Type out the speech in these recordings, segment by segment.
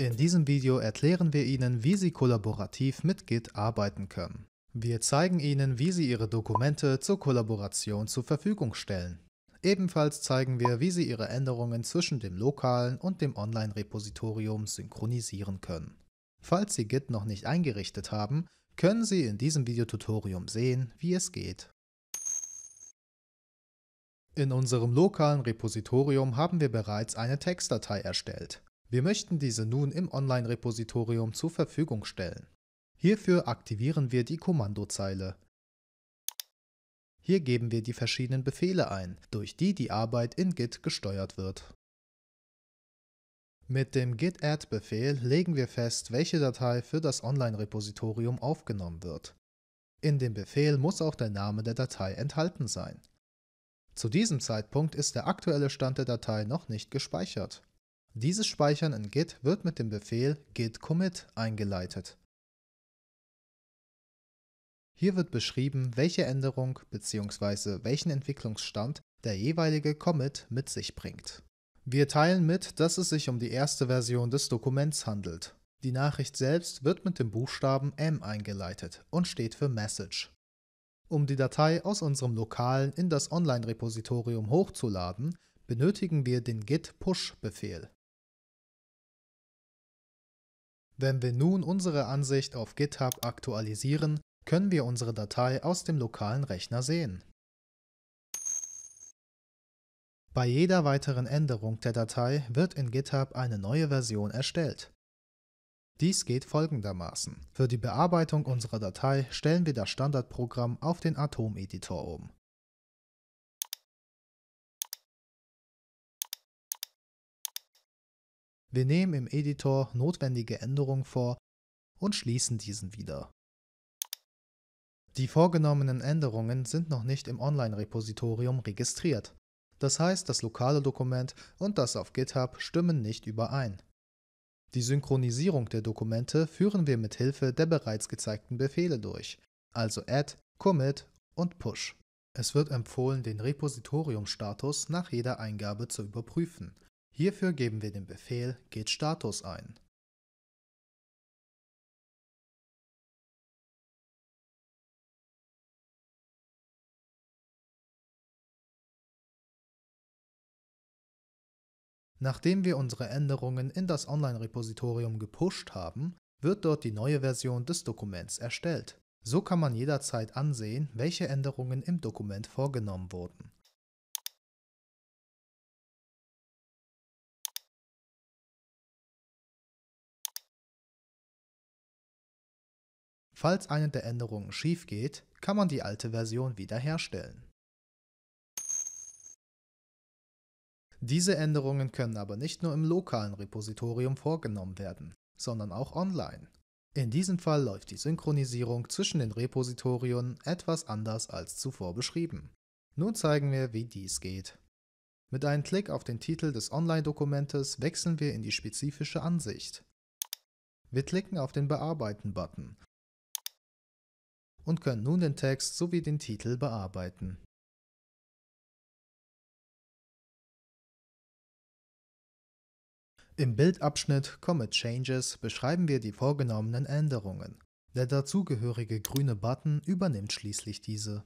In diesem Video erklären wir Ihnen, wie Sie kollaborativ mit Git arbeiten können. Wir zeigen Ihnen, wie Sie Ihre Dokumente zur Kollaboration zur Verfügung stellen. Ebenfalls zeigen wir, wie Sie Ihre Änderungen zwischen dem lokalen und dem Online-Repositorium synchronisieren können. Falls Sie Git noch nicht eingerichtet haben, können Sie in diesem Videotutorium sehen, wie es geht. In unserem lokalen Repositorium haben wir bereits eine Textdatei erstellt. Wir möchten diese nun im Online-Repositorium zur Verfügung stellen. Hierfür aktivieren wir die Kommandozeile. Hier geben wir die verschiedenen Befehle ein, durch die die Arbeit in Git gesteuert wird. Mit dem git add Befehl legen wir fest, welche Datei für das Online-Repositorium aufgenommen wird. In dem Befehl muss auch der Name der Datei enthalten sein. Zu diesem Zeitpunkt ist der aktuelle Stand der Datei noch nicht gespeichert. Dieses Speichern in Git wird mit dem Befehl git commit eingeleitet. Hier wird beschrieben, welche Änderung bzw. welchen Entwicklungsstand der jeweilige Commit mit sich bringt. Wir teilen mit, dass es sich um die erste Version des Dokuments handelt. Die Nachricht selbst wird mit dem Buchstaben M eingeleitet und steht für Message. Um die Datei aus unserem lokalen in das Online-Repositorium hochzuladen, benötigen wir den git push-Befehl. Wenn wir nun unsere Ansicht auf GitHub aktualisieren, können wir unsere Datei aus dem lokalen Rechner sehen. Bei jeder weiteren Änderung der Datei wird in GitHub eine neue Version erstellt. Dies geht folgendermaßen. Für die Bearbeitung unserer Datei stellen wir das Standardprogramm auf den Atom-Editor um. Wir nehmen im Editor notwendige Änderungen vor und schließen diesen wieder. Die vorgenommenen Änderungen sind noch nicht im Online-Repositorium registriert. Das heißt, das lokale Dokument und das auf GitHub stimmen nicht überein. Die Synchronisierung der Dokumente führen wir mit Hilfe der bereits gezeigten Befehle durch, also add, commit und push. Es wird empfohlen, den Repositoriumstatus nach jeder Eingabe zu überprüfen Hierfür geben wir den Befehl git status ein. Nachdem wir unsere Änderungen in das Online-Repositorium gepusht haben, wird dort die neue Version des Dokuments erstellt. So kann man jederzeit ansehen, welche Änderungen im Dokument vorgenommen wurden. Falls eine der Änderungen schief geht, kann man die alte Version wiederherstellen. Diese Änderungen können aber nicht nur im lokalen Repositorium vorgenommen werden, sondern auch online. In diesem Fall läuft die Synchronisierung zwischen den Repositorien etwas anders als zuvor beschrieben. Nun zeigen wir, wie dies geht. Mit einem Klick auf den Titel des Online-Dokumentes wechseln wir in die spezifische Ansicht. Wir klicken auf den Bearbeiten-Button und können nun den Text sowie den Titel bearbeiten. Im Bildabschnitt Commit Changes beschreiben wir die vorgenommenen Änderungen. Der dazugehörige grüne Button übernimmt schließlich diese.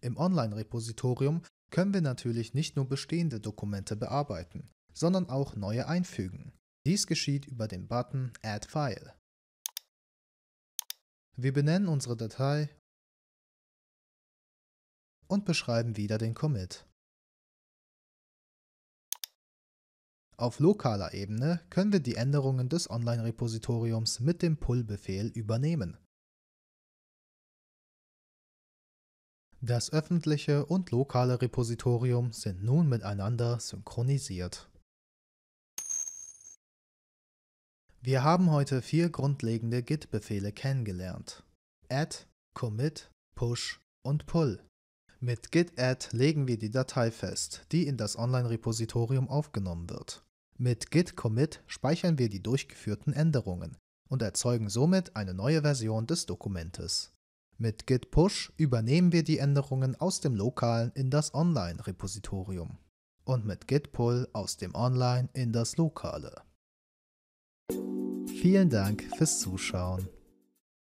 Im Online-Repositorium können wir natürlich nicht nur bestehende Dokumente bearbeiten, sondern auch neue einfügen. Dies geschieht über den Button Add File. Wir benennen unsere Datei und beschreiben wieder den Commit. Auf lokaler Ebene können wir die Änderungen des Online-Repositoriums mit dem Pull-Befehl übernehmen. Das öffentliche und lokale Repositorium sind nun miteinander synchronisiert. Wir haben heute vier grundlegende Git-Befehle kennengelernt. Add, Commit, Push und Pull. Mit git add legen wir die Datei fest, die in das Online-Repositorium aufgenommen wird. Mit git commit speichern wir die durchgeführten Änderungen und erzeugen somit eine neue Version des Dokumentes. Mit git push übernehmen wir die Änderungen aus dem lokalen in das Online-Repositorium und mit git pull aus dem Online in das lokale. Vielen Dank fürs Zuschauen.